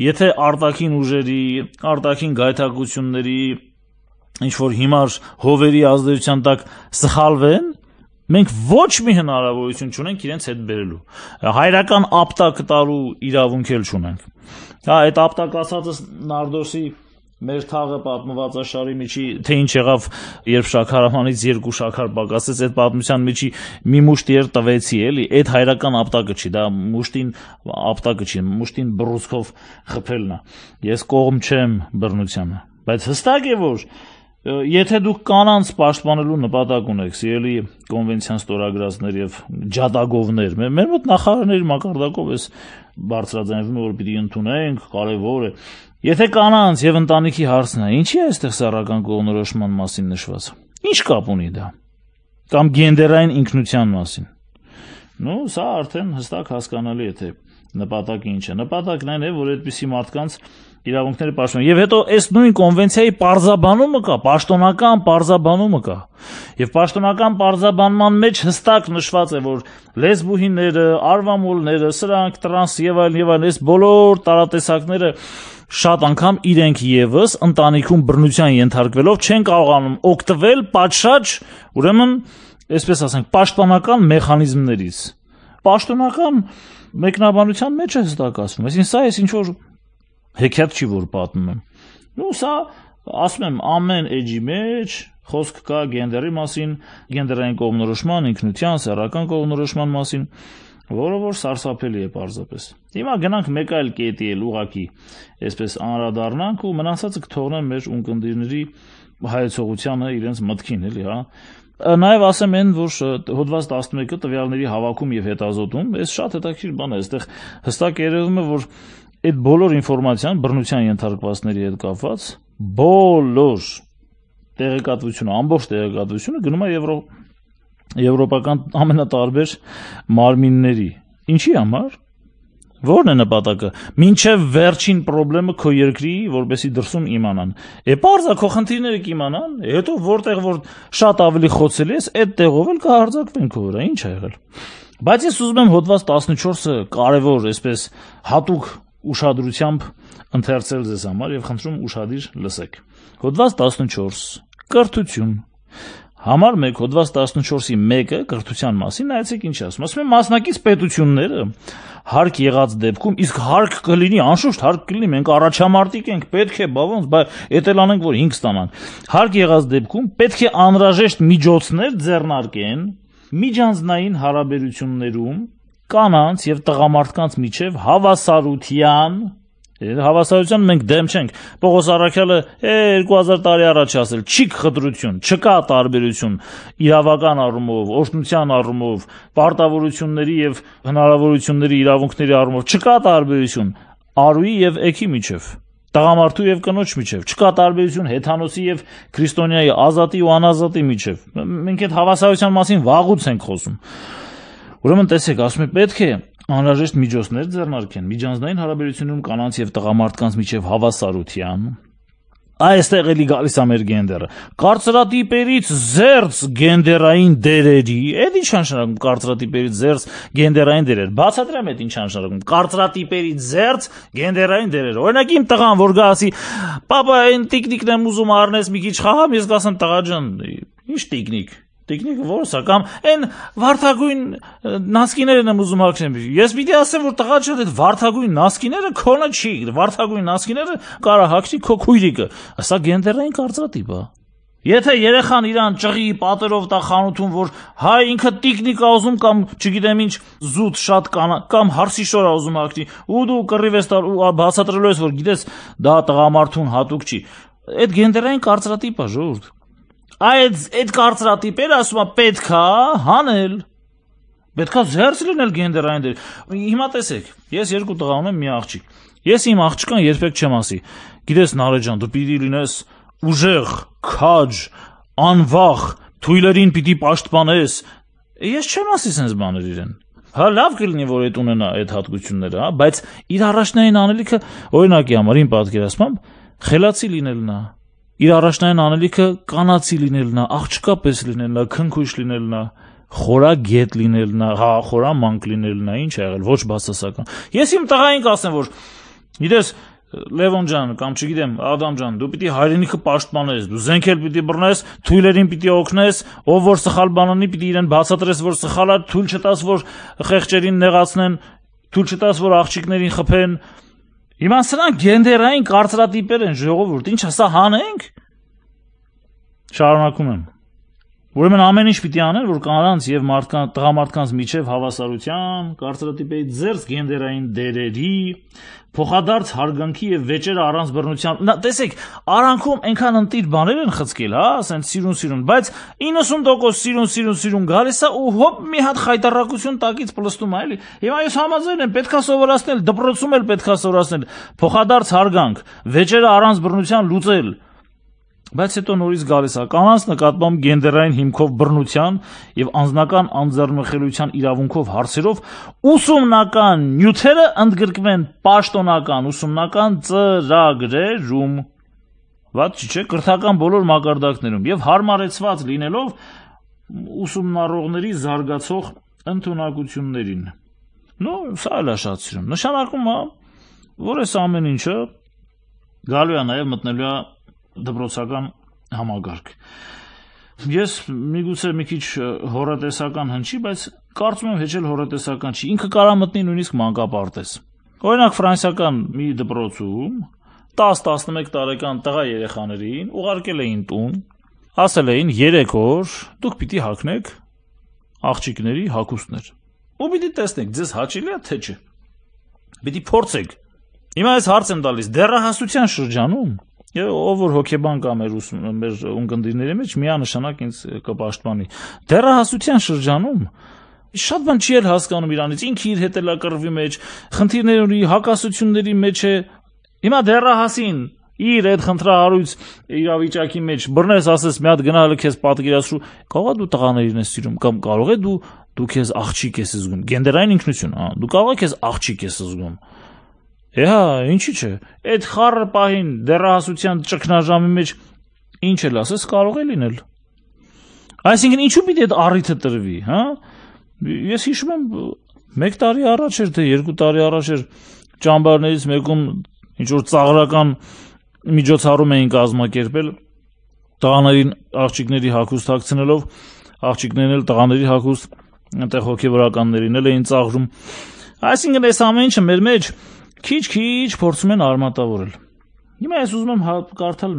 եթե արտաքին ուժերի, արտաքին գայթակղությունների ինչ որ հիմար հովերի ազդեցության տակ սխալվեն, Մենք ոչ մի հնարավորություն չունենք իրենց հետ բերելու։ Հայրական ապտակ տալու իրավունք էլ չունենք։ Հա, այդ ապտակ ասածս Նարդոսի մեր թաղը պատմվածաշարի միջի թե ինչ եղավ երբ շաքարամանից երկու շաքար պակասեց այդ պատմության միջի մի մուշտ եր տվեցի էլի այդ հայրական ապտակը չի դա մուշտին ապտակը չի մուշտին բռուցքով խփելն է ես կողմ չեմ բռնությանը բայց հստակ է որ Եթե դուք կանանց պաշտպանելու նպատակ ունեք, սիրելի կոնվենցիան ստորագրածներ եւ ջատագովներ, մեր մոտ նախարարների մակարդակով էս բարձրաձայնվում է որ պիտի ընդունենք, կարեւոր է։ Եթե կանանց եւ ընտանիքի հարցն է, ինչի է այստեղ սեռական կողմնորոշման մասին նշված։ Ինչ կապ ունի դա։ Կամ գենդերային ինքնության մասին։ Ну, սա արդեն հստակ հասկանալի է, թե նպատակը ինչ է։ Նպատակն այն է, որ այդպիսի մարդկանց իրավունքները պաշտպան։ Եվ հետո այս նույն կոնվենցիայի պարզաբանումը կա, պաշտոնական պարզաբանումը կա։ Եվ պաշտոնական պարզաբանման մեջ հստակ նշված է, որ լեսբուհիները, արվամոլները, սրանք տրանս եւ այլն եւ այլն, այս բոլոր տարատեսակները շատ անգամ իրենք եւս ընտանիքում բռնության ենթարկվելով չեն կարողանում օգտվել պատշաճ, ուրեմն, այսպես ասենք, պաշտպանական մեխանիզմներից։ Պաշտոնական մեկնաբանության մեջ է հստակ ասվում։ Այսինքն սա էս ինչ որ հեքիաթ չի որ պատմում եմ։ Ну սա ասում եմ ամեն էջի մեջ խոսք կա գենդերի մասին, գենդերային կողմնորոշման, ինքնության, սեռական կողմնորոշման մասին որը որ սարսափելի է պարզապես։ Հիմա գնանք մեկ այլ կետի էլ ուղակի, այսպես անդրադառնանք ու մնացածը կթողնեմ մեր ունկնդիրների հայեցողությանը իրենց մտքին, էլի, հա։ Նաև ասեմ այն, որ հոդված 11-ը տվյալների հավաքում եւ հետազոտում, այս շատ հետաքրքիր բան է, այստեղ հստակ երևում է, որ այդ բոլոր ինֆորմացիան բռնության ենթարկվածների հետ կապված բոլոր տեղեկատվությունը, ամբողջ տեղեկատվությունը գնում է Եվրո եվրոպական ամենատարբեր մարմինների։ Ինչի համար։ Որն է նպատակը։ Մինչև վերջին խնդրեմը քո երկրի, որբեսի դրսում իմանան։ Է parza քո խնդիրները կիմանան, հետո որտեղ որ շատ ավելի խոցելի ես, այդ տեղով էլ կհարձակվեն քո վրա, ինչ ա եղել։ Բայց ես ուզում եմ հոդված 14-ը կարևոր, այսպես հատուկ ուշադրությամբ ընթերցել ձեզ համար եւ խնդրում ուշադիր լսեք։ Հոդված 14. Կրթություն Համար 1 հոդված 14-ի 1-ը կրթության մասին նայեցեք ինչ ասում։ Ասում է մասնակից պետությունները հարկ եղած դեպքում, իսկ հարկ կլինի, անշուշտ հարկ կլինի, մենք առաջամարտիկ ենք, պետք է, բա ոնց, բայ էտել անենք, որ 5 ստանանք։ Հարկ եղած դեպքում պետք է անհրաժեշտ միջոցներ ձեռնարկեն միջանձնային հարաբերություններում կանանց եւ տղամարդկանց միջև հավասարության Հավասարության մենք դեմ չենք։ Պողոս Արաքյալը 2000 տարի առաջ ասել, չի խտրություն, չկա տարբերություն իրավական առումով, օրհնության առումով, պարտավորությունների եւ հնարավորությունների իրավունքների առումով, չկա տարբերություն արուի եւ էքի միջև տղամարդու եւ կնոջ միջև չկա տարբերություն հեթանոսի եւ քրիստոնյայի ազատի ու անազատի միջև մենք այդ հավասարության մասին վաղուց ենք խոսում ուրեմն տեսեք ասում եմ պետք է անհրաժեշտ միջոցներ ձեռնարկեն միջանձնային հարաբերությունում կանանց եւ տղամարդկանց միջև հավասարության այստեղ էլի գալիս է մեր գենդերը կարծրատիպերից զերծ գենդերային դերերի այդ ինչ նշանակում կարծրատիպերից զերծ գենդերային դերեր բացատրեմ այդ ինչ նշանակում կարծրատիպերից զերծ գենդերային դերեր օրինակ իմ տղան որ գա ասի պապա այն տիկնիկն եմ ուզում առնես մի քիչ խաղամ ես կասեմ տղա ջան ինչ տիկնիկ տեխնիկը ո՞րս է կամ այն վարդագույն նասկիներն եմ ուզում հագնեմ։ Ես պիտի ասեմ, որ տղա չէ, այդ վարդագույն նասկիները քոնը չի։ Վարդագույն նասկիները կարա հագնի քո քույրիկը։ Սա գենդերային կարծրատիպ է։ Եթե երեխան իրան ճղի պատերով տա խանութում, որ հայ ինքը տիկնիկ ա ուզում կամ չգիտեմ ինչ զուտ շատ կան կամ հարսի շոր ա ուզում ակտի, ու դու կռիվ ես տալ ու բացատրելու ես, որ գիտես դա տղամարդուն հատուկ չի։ Այդ գենդերային կարծրատիպ է, ժողովուրդ այդ այդ կարծրատիպերը ասում է պետքա հանել պետքա զերծ լինել գենդերային դեր հիմա տեսեք ես երկու տղա ունեմ մի աղջիկ ես իմ աղջկան երբեք չեմ ասի գիտես Նարեկ ջան դու պիտի լինես ուժեղ քաջ անվախ թույլերին պիտի պաշտպանես ես չեմ ասի sense բաներ իրեն Հա լավ կլինի որ այդ ունենա այդ հատկությունները, հա, բայց իր առաջնային անելիքը օրինակի համար իմ պատկերացմամբ խելացի լինելն է, իր առաջնային անելիքը կանացի լինելն է, աղջկա պես լինելն է, քնքույշ լինելն է, խորագետ լինելն է, հա, խորամանկ լինելն է, ինչ ա եղել, ոչ բացասական։ Ես իմ տղային կասեմ, որ գիտես, Լևոն ջան կամ չգիտեմ Ադամ ջան դու պիտի հայրենիքը պաշտպանես դու զենքել պիտի բռնես թույլերին պիտի օգնես ով որ սխալ բանանի պիտի իրեն բացատրես որ սխալ է թույլ չտաս որ խեղճերին նեղացնեն թույլ չտաս որ աղջիկներին խփեն հիմա սրանք գենդերային կարծրատիպեր են ժողովուրդ ինչ հսա հանենք շարունակում եմ Ուրեմն ամեն ինչ պիտի անեն, որ կանանց եւ մարդկանց տղամարդկանց միջև հավասարության, կարծրատիպի ձերս գենդերային դերերի, փոխադարձ հարգանքի եւ վեճերը առանց բռնության։ Նա տեսեք, արանքում այնքան ընտիր բաներ են խցկել, հա, ասեն սիրուն-սիրուն, բայց 90% սիրուն-սիրուն-սիրուն գալիս է ու հոп մի հատ խայտարակություն տակից պլստում է, էլի։ Հիմա ես համաձայն եմ, պետքա սովորացնել, դպրոցում էլ պետքա սովորացնել փոխադարձ հարգանք, վեճերը առանց բռնության լուծել Բայց հետո նորից գալիս է կանանց նկատմամբ գենդերային հիմքով բռնության եւ անձնական անձեռնմխելիության իրավունքով հարցերով ուսումնական նյութերը ընդգրկվեն պաշտոնական ուսումնական ծրագրերում Ված չի չէ կրթական բոլոր մակարդակներում եւ հարմարեցված լինելով ուսումնառողների զարգացող ընտունակություններին։ Նո, սա էլ է շատ սիրում։ Նշանակում է, որ այս ամեն ինչը գալու է նաեւ մտնելու է դպրոցական համագարկ։ Ես միգուցե մի քիչ հորատեսական հնչի, բայց կարծում եմ հեչել հորատեսական չի։ Ինքը կարա մտնի նույնիսկ մանկապարտեզ։ Օրինակ ֆրանսիական մի դպրոցում 10-11 տարեկան տղա երեխաներին ուղարկել էին տուն, ասել էին 3 օր դուք պիտի հագնեք աղջիկների հագուստներ։ Ու պիտի տեսնեք, ձեզ հաճելի է թե չէ։ Պիտի փորձեք։ Հիմա ես հարց եմ տալիս, դեռահասության շրջանում Եվ ով որ հոկեբան կա մեր մեր ունկնդիրների մեջ միանշանակ ինձ կպաշտպանի։ Դեռահասության շրջանում շատ բան չի էլ հասկանում իրանից, ինքը իր հետ էլա կռվի մեջ, խնդիրների, հակասությունների մեջ է։ Հիմա դեռահասին իր այդ խնդրահարույց իրավիճակի մեջ բռնես ասես մի հատ գնալը քեզ պատկերացրու կարող է դու տղաներին ես սիրում կամ կարող է դու դու քեզ աղջիկ ես զգում գենդերային ինքնություն հա դու կարող ես աղջիկ ես զգում Էհա, ինչի՞ չէ։ Այդ խառը պահին դեռահասության ճգնաժամի մեջ ինչ էլ ասես կարող է լինել։ Այսինքն ինչու պիտի այդ առիթը տրվի, հա? Ես հիշում եմ 1 տարի առաջ էր թե 2 տարի առաջ էր ճամբարներից մեկում ինչ որ ծաղրական միջոցառում էին կազմակերպել տղաներին աղջիկների հագուստ հագցնելով աղջիկներն էլ տղաների հագուստ այնտեղ հոգեվորականներին էլ էին ծաղրում այսինքն այս ամեն ինչը մեր մեջ քիչ-քիչ փորձում են արմատավորել։ Հիմա ես ուզում եմ հա, կարդալ,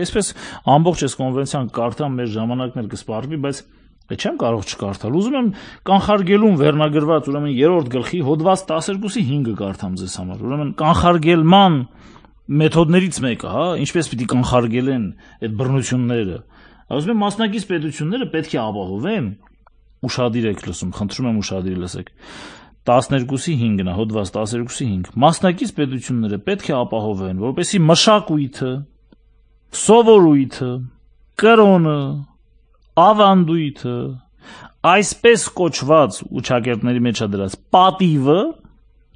այսպես ամբողջ այս կոնվենցիան կարդամ մեր ժամանակն էլ կսպառվի, բայց չեմ կարող չկարդալ։ Ուզում եմ կանխարգելում վերնագրված, ուրեմն երրորդ գլխի հոդված 12-ի 5-ը կարդամ ձեզ համար։ Ուրեմն կանխարգելման մեթոդներից մեկը, հա, ինչպես պիտի կանխարգելեն այդ բռնությունները։ Ասում եմ մասնակից պետությունները պետք է ապահովեն ուշադիր եք լսում, խնդրում եմ ուշադիր լսեք։ 12-ի 5-ն է, հոդված 12-ի 5։ Մասնակից պետությունները պետք է ապահովեն, որպեսի մշակույթը, սովորույթը, կրոնը, ավանդույթը, այսպես կոչված ուչակերտների մեջ է դրած պատիվը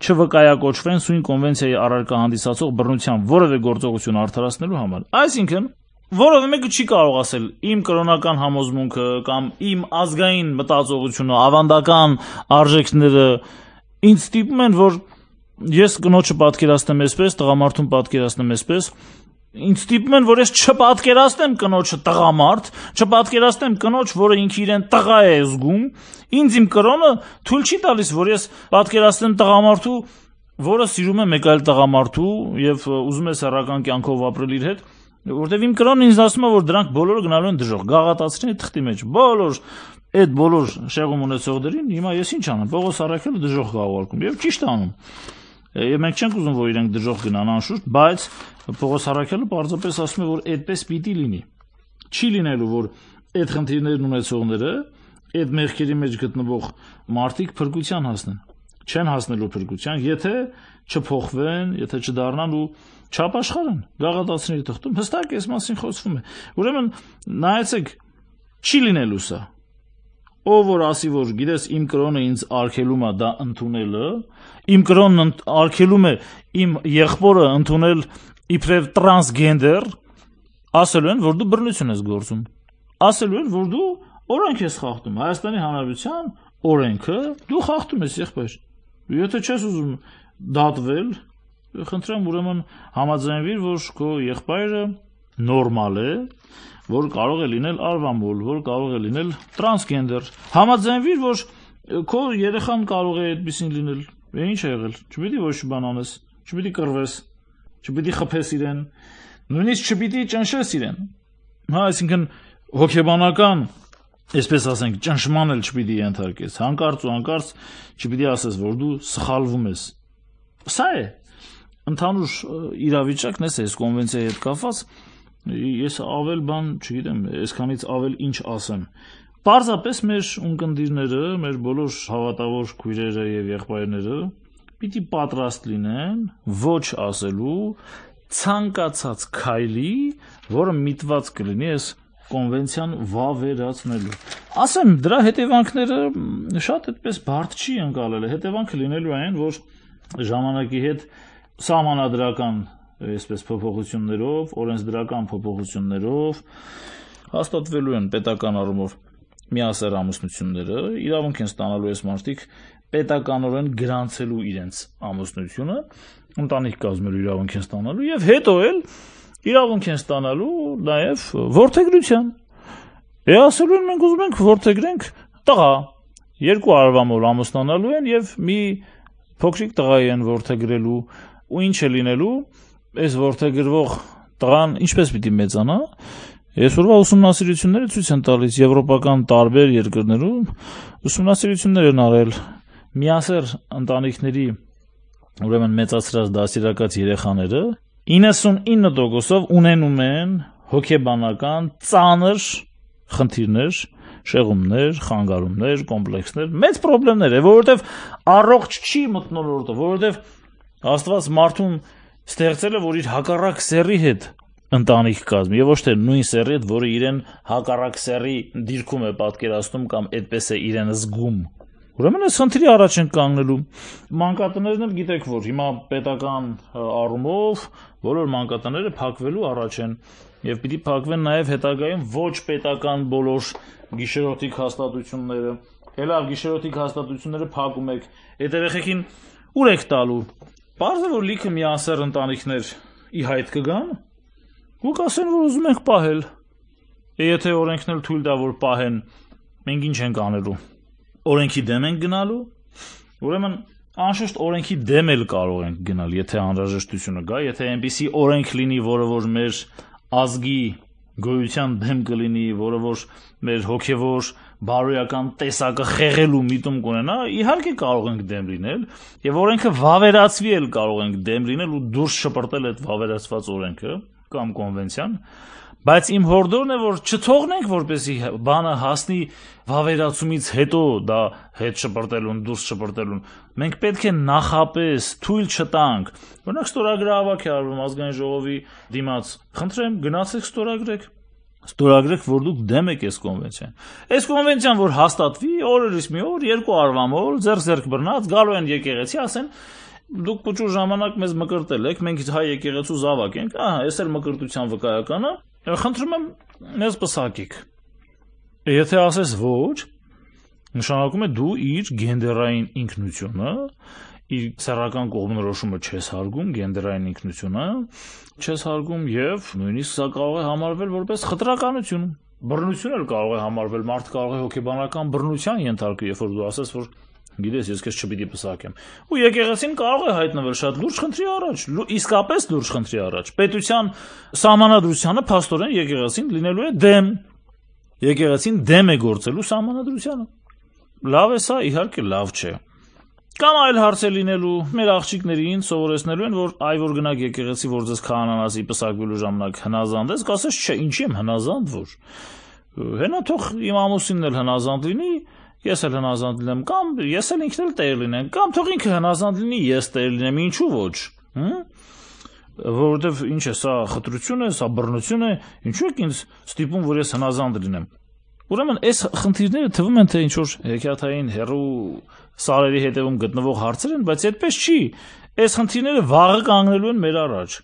չվկայակոչվեն սույն կոնվենցիայի առարկա հանդիսացող բռնության որևէ գործողություն արդարացնելու համար։ Այսինքն որովը մեկը չի կարող ասել իմ կրոնական համոզմունքը կամ իմ ազգային մտածողությունը, ավանդական արժեքները ինձ ստիպում են, որ ես կնոջը պատկերացնեմ այսպես, տղամարդուն պատկերացնեմ այսպես, ինձ ստիպում են, որ ես չպատկերացնեմ կնոջը տղամարդ, չպատկերացնեմ կնոջ, որը ինքը իրեն տղա է զգում, ինձ իմ կրոնը թույլ չի տալիս, որ ես պատկերացնեմ տղամարդու, որը սիրում է մեկ այլ տղամարդու եւ ուզում է սեռական կյանքով ապրել իր հետ, որտեվ իմ կրոնը ինձ ասում է, որ դրանք բոլորը գնալու են դժոխ, գաղատացրին թղթի մեջ, բոլոր այդ բոլոր շեղում ունեցողներին հիմա ես ինչ անեմ Պողոս Արաքյալը դժոխ գաղարկում եւ ճիշտ անում եւ մենք չենք ուզում որ իրենք դժոխ գնան անշուշտ բայց Պողոս Արաքյալը պարզապես ասում է որ այդպես պիտի լինի չի լինելու որ այդ խնդիրներն ունեցողները այդ մեղքերի մեջ գտնվող մարդիկ փրկության հասնեն չեն հասնելու փրկության եթե չփոխվեն եթե չդառնան ու չապաշխարեն գաղատացների թղթում հստակ այս մասին խոսվում է ուրեմն նայեցեք չի լինելու սա ով որ ասի որ գիտես իմ կրոնը ինձ արգելում է դա ընդունելը իմ կրոնն արգելում է իմ եղբորը ընդունել իբրև տրանսգենդեր ասելու են որ դու բռնություն ես գործում ասելու են որ դու օրենք ես խախտում Հայաստանի Հանրապետության օրենքը դու խախտում ես եղբայր եթե չես ուզում դատվել խնդրեմ ուրեմն համաձայնվիր, որ քո եղբայրը նորմալ է, որ կարող է լինել արվամոլ, որ կարող է լինել տրանսգենդեր։ Համաձայնվիր, որ քո երեխան կարող է այդպեսին լինել։ Ինչ է եղել։ Չպիտի ոչ բան անես, չպիտի կռվես, չպիտի խփես իրեն, նույնիսկ չպիտի ճնշես իրեն։ Հա, այսինքն հոգեբանական այսպես ասենք, ճնշման էլ չպիտի ենթարկես, հանկարծ ու հանկարծ չպիտի ասես, որ դու սխալվում ես։ Սա է ընդհանուր իրավիճակն է, այս կոնվենցիայի հետ կապված, ես ավել բան, չգիտեմ, այսքանից ավել ինչ ասեմ։ Պարզապես մեր ունկնդիրները, մեր բոլոր հավատավոր քույրերը եւ եղբայրները պիտի պատրաստ լինեն ոչ ասելու ցանկացած քայլի, որը միտված կլինի այս կոնվենցիան վավերացնելու։ Ասեմ, դրա հետևանքները շատ այդպես բարդ չի ընկալել։ Հետևանքը լինելու այն, որ ժամանակի հետ սահմանադրական այսպես փոփոխություններով, օրենսդրական փոփոխություններով հաստատվելու են պետական առումով միասեր ամուսնությունները, իրավունք են ստանալու այս մարդիկ պետականորեն գրանցելու իրենց ամուսնությունը, ընտանիք կազմելու իրավունք են ստանալու եւ հետո էլ իրավունք են ստանալու նաեւ ворթեգրության։ Է ասելու են մենք ուզում ենք ворթեգրենք տղա, երկու արվամով ամուսնանալու են եւ մի փոքրիկ տղայի են ворթեգրելու ու ինչ է լինելու այս ворթեգրվող տղան ինչպես պիտի մեծանա Այսօրվա ուսումնասիրությունները ցույց են տալիս եվրոպական տարբեր երկրներում ուսումնասիրություններ են արել միասեր ընտանիքների ուրեմն մեծացրած դասիրակաց երեխաները 99%-ով ունենում են հոգեբանական ծանր խնդիրներ, շեղումներ, խանգարումներ, կոմպլեքսներ, մեծ խնդիրներ, որովհետև առողջ չի մտնոլորտը, որովհետև Աստված մարդուն ստեղծել է, որ իր հակառակ սերի հետ ընտանիք կազմի եւ ոչ թե նույն սերի հետ, որը իրեն հակառակ սերի դիրքում է պատկերացնում կամ այդպես է իրեն զգում։ Ուրեմն այս խնդրի առաջ են կանգնելու։ Մանկատներն էլ գիտեք, որ հիմա պետական առումով բոլոր մանկատները փակվելու առաջ են եւ պիտի փակվեն նաեւ հետագայում ոչ պետական բոլոր գիշերօթիկ հաստատությունները։ Հելավ գիշերօթիկ հաստատությունները փակում եք։ Այդ երեխեքին ուր եք տալու։ Պարզը որ լիքը միասեր ընտանիքներ ի հայտ կգան, ու կասեն, որ ուզում ենք պահել։ Եթե օրենքն էլ թույլ տա որ պահեն, մենք ինչ ենք անելու։ Օրենքի դեմ ենք գնալու։ Ուրեմն անշուշտ օրենքի դեմ էլ կարող ենք գնալ, եթե անհրաժեշտությունը գա, եթե այնպիսի օրենք լինի, որը որ մեր ազգի գոյության դեմ կլինի, որը որ մեր հոգևոր բարոյական տեսակը խեղելու միտում կունենա, իհարկե կարող ենք դեմ լինել, եւ օրենքը վավերացվի էլ կարող ենք դեմ լինել ու դուրս շպրտել այդ վավերացված օրենքը կամ կոնվենցիան, բայց իմ հորդորն է որ չթողնենք որպեսի բանը հասնի վավերացումից հետո դա հետ շպրտելուն, դուրս շպրտելուն։ Մենք պետք է նախապես թույլ չտանք։ Օրինակ ստորագրահավաք է արվում ազգային ժողովի դիմաց։ Խնդրեմ, գնացեք ստորագրեք ստորագրեք, որ դուք դեմ եք այս կոնվենցիան։ Այս կոնվենցիան, որ հաստատվի, օրերից մի օր, երկու արվամոր, ձեռք-ձեռք բռնած, գալու են եկեղեցի, ասեն, դուք փոճու ժամանակ մեզ մկրտել եք, մենք հայ եկեղեցու զավակ ենք, ահա, այս էլ մկրտության վկայականը, խնդրում եմ մեզ պսակեք։ Եթե ասես ոչ, նշանակում է դու իր գենդերային ինքնությունը իր սեռական կողմնորոշումը չես հարգում, գենդերային ինքնությունը չես հարգում եւ նույնիսկ սա կարող է համարվել որպես խտրականություն։ Բռնություն էլ կարող է համարվել, մարդ կարող է հոգեբանական բռնության ենթարկել, երբ որ դու ասես, որ գիտես, ես քեզ չպիտի պսակեմ։ Ու եկեղեցին կարող է հայտնվել շատ լուրջ խնդրի առաջ, իսկապես լուրջ խնդրի առաջ։ Պետության սահմանադրությանը փաստորեն եկեղեցին լինելու է դեմ։ Եկեղեցին դեմ է գործելու սահմանադրությանը։ Լավ է սա, իհարկե լավ չէ։ Կամ այլ հարցեր լինելու մեր աղջիկներին սովորեցնելու են, որ այ որ գնաք եկեղեցի, որ ձեզ քահանանացի պսակվելու ժամանակ հնազանդես, կասես, չէ, ինչի եմ հնազանդ որ։ Հենա թող իմ ամուսինն էլ հնազանդ լինի, ես էլ հնազանդ լինեմ, կամ ես էլ ինքն էլ տեր լինեմ, կամ թող ինքը հնազանդ լինի, ես տեր լինեմ, ինչու ոչ։ Հմ որովհետև ինչ է սա խտրություն է, սա բռնություն է, ինչու եք ինձ ստիպում, որ ես հնազանդ լինեմ։ Ուրեմն այս խնդիրները թվում են թե ինչ որ հեքիաթային հերու սարերի հետևում գտնվող հարցեր են, բայց այդպես չի։ Այս խնդիրները վաղը կանգնելու են մեր առաջ։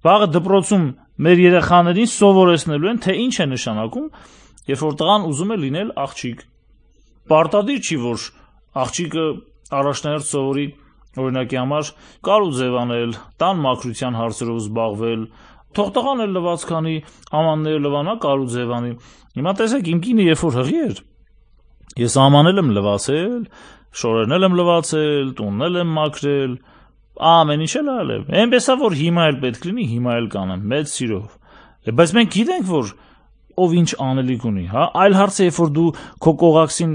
Վաղը դպրոցում մեր երեխաներին սովորեցնելու են, թե ինչ է նշանակում, երբ որ տղան ուզում է լինել աղջիկ։ Պարտադիր չի, որ աղջիկը առաջնահերթ սովորի Օրինակի համար կարու ձևանել, տան մաքրության հարցերով զբաղվել, թող տղան էլ լվաց քանի, ամանները լվանա կարու ձևանի։ Հիմա տեսեք, իմ կինը երբ որ հղի էր, ես ամանել եմ լվացել, շորերն եմ լվացել, տունն եմ մաքրել, ամեն ինչ էլ արել եմ։ Էնպեսա որ հիմա էլ պետք լինի, հիմա էլ կանեմ, մեծ սիրով։ Բայց մենք գիտենք, որ ով ինչ անելիք ունի, հա? Այլ հարց է, երբ որ դու քո կողակցին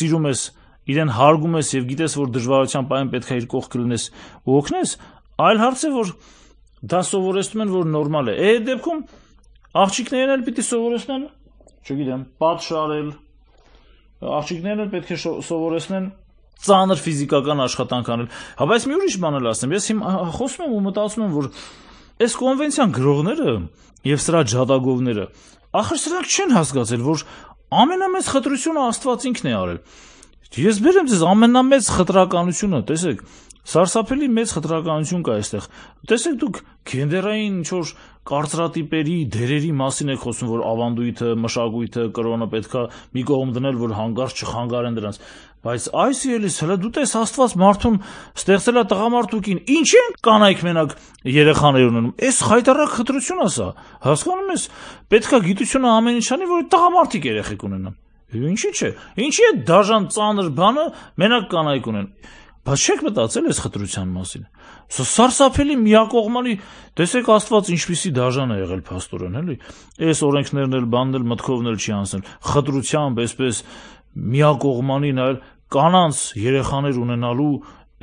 սիրում ես իրեն հարգում ես եւ գիտես որ դժվարության պահին պետք է իր կողքը լինես ու օգնես, այլ հարց է որ դա սովորեցնում են որ նորմալ է։ Այդ դեպքում աղջիկներն էլ պիտի սովորեցնեն, չգիտեմ, պատշարել։ Աղջիկներն էլ պետք է սովորեցնեն ծանր ֆիզիկական աշխատանք անել։ Հա բայց մի ուրիշ բան էլ ասեմ, ես հիմա խոսում եմ ու մտածում եմ որ այս կոնվենցիան գրողները եւ սրա ջատագովները ախր սրանք չեն հասկացել որ ամենամեծ խտրությունը Աստված ինքն է արել։ Ես բերեմ ձեզ ամենամեծ խտրականությունը, տեսեք, սարսափելի մեծ խտրականություն կա այստեղ։ Տեսեք դուք գենդերային ինչ որ կարծրատիպերի, դերերի մասին եք խոսում, որ ավանդույթը, մշակույթը, կրոնը պետքա մի կողմ դնել, որ հանգարց չխանգարեն դրանց։ Բայց այս ելիս հələ դու տես Աստված մարդուն ստեղծել է տղամարդուկին։ Ինչ են կանայք մենակ երեխաներ ունենում։ Այս խայտարակ խտրություն ասա։ Հասկանում ես, պետքա գիտությունը ամեն ինչ անի, որ տղամարդիկ երեխեք ունենան։ Ինչի՞ չէ։ Ինչի՞ է դաժան ծանր բանը մենակ կանայք ունեն։ Բայց չեք մտածել այս խտրության մասին։ Սա սարսափելի միակողմանի, տեսեք Աստված ինչպիսի դաժան է եղել փաստորեն, էլի։ Այս օրենքներն էլ բանն էլ մտքովն էլ չի անցնել։ Խտրությամբ այսպես միակողմանի նայել կանանց երեխաներ ունենալու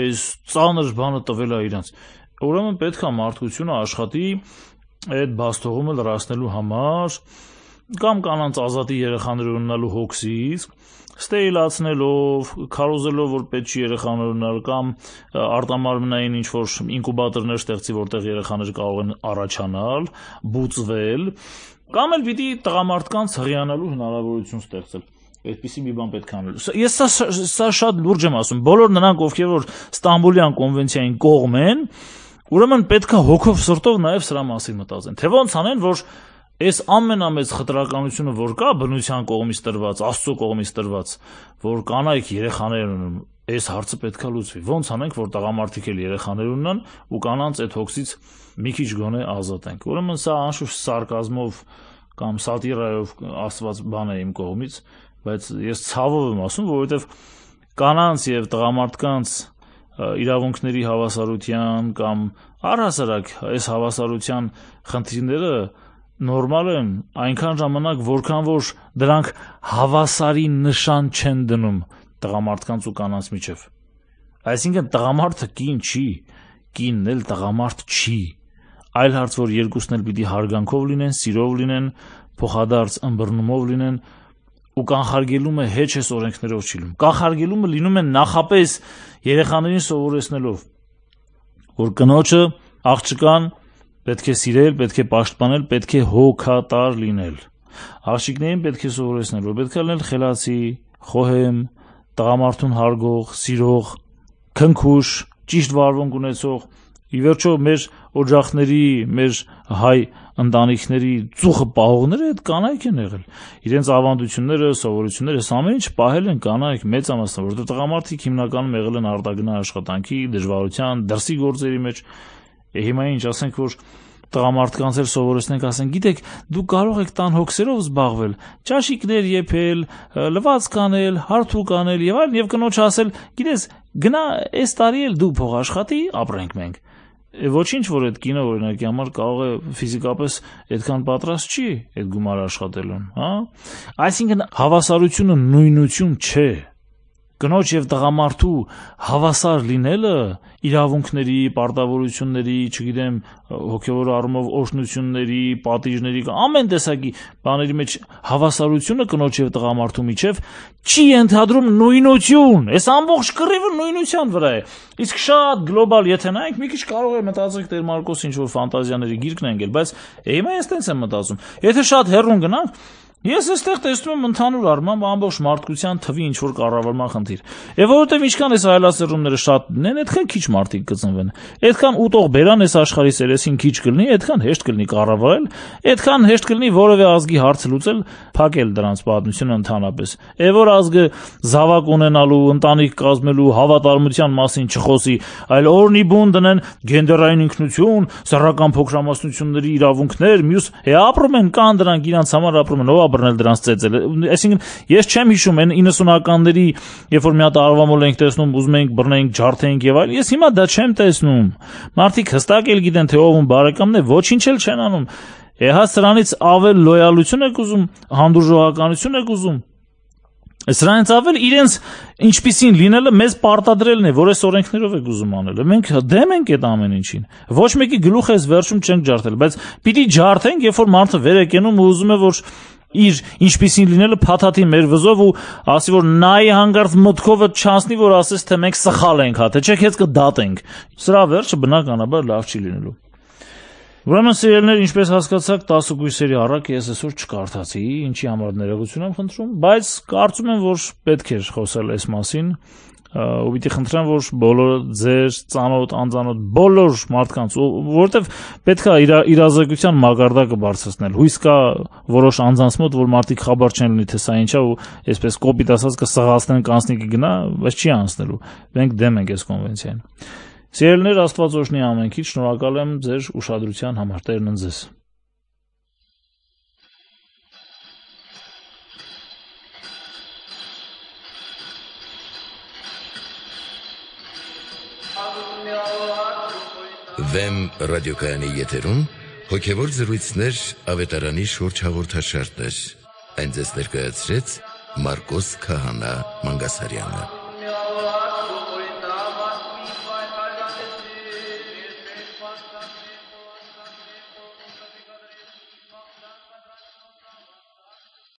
այս ծանր բանը տվել է իրանց։ Ուրեմն պետք է մարդկությունը աշխատի այդ բաստողումը լրացնելու համար կամ կանանց ազատի երեխաներ ունենալու հոգսից, ստեյլացնելով, քարոզելով, որ պետք չի երեխաներ ունենալ կամ արտամարմնային ինչ որ ինկուբատորներ ստեղծի, որտեղ երեխաներ կարող են առաջանալ, բուծվել, կամ էլ պիտի տղամարդկանց հղիանալու հնարավորություն ստեղծել այդպիսի մի բան պետք է անել։ Ես սա սա շատ լուրջ եմ ասում։ Բոլոր նրանք, ովքեր որ Ստամբուլյան կոնվենցիային կողմ են, ուրեմն պետք է հոգով սրտով նաև սրա մասին մտածեն։ Թե ոնց անեն, որ Այս ամենամեծ խտրականությունը, որ կա բնության կողմից տրված, Աստծո կողմից տրված, որ կանայք երեխաներ ունեն, այս հարցը պետքա լուծվի։ Ոնց անենք, որ տղամարդիկ էլ երեխաներ ունենան ու կանանց այդ հոգսից մի քիչ գոնե ազատենք։ Ուրեմն սա անշուշտ սարկազմով կամ սատիրայով ասված բան է իմ կողմից, բայց ես ցավով եմ ասում, որովհետև կանանց եւ տղամարդկանց իրավունքների հավասարության կամ առհասարակ այս հավասարության խնդիրները նորմալ են այնքան ժամանակ, որքան որ դրանք հավասարի նշան չեն դնում տղամարդկանց ու կանանց միջև։ Այսինքն տղամարդը կին չի, կինն էլ տղամարդ չի։ Այլ հարց որ երկուսն էլ պիտի հարգանքով լինեն, սիրով լինեն, փոխադարձ ըմբռնումով լինեն ու կանխարգելումը հեչ էս օրենքներով չի լինում։ Կանխարգելումը լինում է նախապես երեխաներին սովորեցնելով, որ կնոջը աղջկան Պետք է սիրել, պետք է պաշտպանել, պետք է հոգատար լինել։ Աղջիկներին պետք է սովորեցնել, որ պետք է լինել խելացի, խոհեմ, տղամարդուն հարգող, սիրող, քնքուշ, ճիշտ վարվունք ունեցող։ Ի վերջո մեր օջախների, մեր հայ ընտանիքների ծուխը պահողները այդ կանայք են եղել։ Իրենց ավանդությունները, սովորությունները, ամեն ինչ պահել են կանայք մեծ ամասն, որովհետև տղամարդիկ հիմնականում եղել են արտագնա աշխատանքի, դժվարության, դրսի գործերի մեջ Հիմա ինչ ասենք որ տղամարդկանց էլ սովորեցնենք, ասենք, գիտեք, դու կարող եք տան հոգսերով զբաղվել, ճաշիկներ եփել, լվաց կանել, հարթուկ անել եւ այլն եւ կնոջ ասել, գիտես, գնա այս տարի էլ դու փող աշխատի, ապրենք մենք։ Ոչինչ որ այդ կինը օրինակի համար կարող է ֆիզիկապես այդքան պատրաստ չի այդ գումար աշխատելուն, հա? Այսինքն հավասարությունը նույնություն չէ կնոջ եւ տղամարդու հավասար լինելը իրավունքների, պարտավորությունների, չգիտեմ, հոգեվոր առումով օշնությունների, պատիժների, ամեն տեսակի բաների մեջ հավասարությունը կնոջ եւ տղամարդու միջև չի ընդհանրում նույնություն։ Այս ամբողջ կռիվը նույնության վրա է։ Իսկ շատ գլոբալ, եթե նայենք, մի քիչ կարող է մտածենք Տեր Մարկոս ինչ որ ֆանտազիաների գիրքն է ընկել, բայց հիմա ես տենց եմ մտածում։ Եթե շատ հեռուն գնանք, Ես այստեղ տեսնում եմ ընդհանուր առմամբ ամբողջ մարդկության թվի ինչ որ կառավարման խնդիր։ Եվ որովհետև ինչքան էս այլասերումները շատ լինեն, այդքան քիչ մարդիկ կծնվեն։ Այդքան ուտող բերան էս աշխարհի սերեսին քիչ կլինի, այդքան հեշտ կլինի կառավարել, այդքան հեշտ կլինի որևէ ազգի հարցը լուծել, փակել դրանց պատմությունը ընդհանրապես։ Եվ որ ազգը զավակ ունենալու, ընտանիք կազմելու, հավատարմության մասին չխոսի, այլ օրնի բուն դնեն գենդերային ինքնություն, սեռական փոքրամասնությունների իրավունքներ, մյուս հե ապրում են կան դրանք իրանց համար ապրում են, ով բռնել դրանց ծեծել։ Այսինքն ես չեմ հիշում այն 90-ականների, երբ որ մի հատ արվամոլ ենք տեսնում, ուզում ենք բռնենք, ջարդենք եւ այլն, ես հիմա դա չեմ տեսնում։ Մարդիկ հստակ էլ գիտեն թե ով ում բարեկամն է, ոչինչ էլ չեն անում։ Եհա սրանից ավել լոյալություն եք ուզում, հանդուրժողականություն եք ուզում։ Սրանից ավել իրենց ինչպիսին լինելը մեզ պարտադրելն է, որ այս օրենքներով է գուզում անելը։ Մենք դեմ ենք այդ ամեն ինչին։ Ոչ մեկի գլուխը այս վերջում չենք ջարդել, բայց պիտի ջարդենք, երբ որ մարդը վեր է կենում ու ուզում է որ իր ինչպիսին լինելը փաթաթի մեր վզով ու ասի որ նայի հանգարց մտքովը չանցնի որ ասես թե մենք սխալ ենք հա թե չէ քեզ կդատենք սրա վերջը բնականաբար լավ չի լինելու Ուրեմն սիրելներ, ինչպես հասկացաք, 10 գույսերի առակ ես այսօր չկարդացի, ինչի համար ներողություն եմ խնդրում, բայց կարծում եմ, որ պետք էր խոսել այս մասին, ու պիտի խնդրեմ, որ բոլորը ձեր ծանոթ, անծանոթ բոլոր մարդկանց, որովհետև պետք է իր իրազեկության մագարտակը բարձրացնել։ Հույս կա որոշ անձանց մոտ, որ մարդիկ խաբար չեն լինի թե սա ինչա ու այսպես կոպիտ ասած կսղացնեն կանսնիկի գնա, բայց չի անցնելու։ Մենք դեմ ենք այս կոնվենցիային։ Սիրելիներ Աստված օրհնի ամենքից, շնորհակալ եմ ձեր ուշադրության համար։ Տերն ընձես։ Վեմ ռադիոկայանի եթերում հոգևոր զրույցներ ավետարանի շուրջ հաղորդաշարներ։ Այն ձեզ ներկայացրեց Մարկոս Քահանա Մանգասարյանը։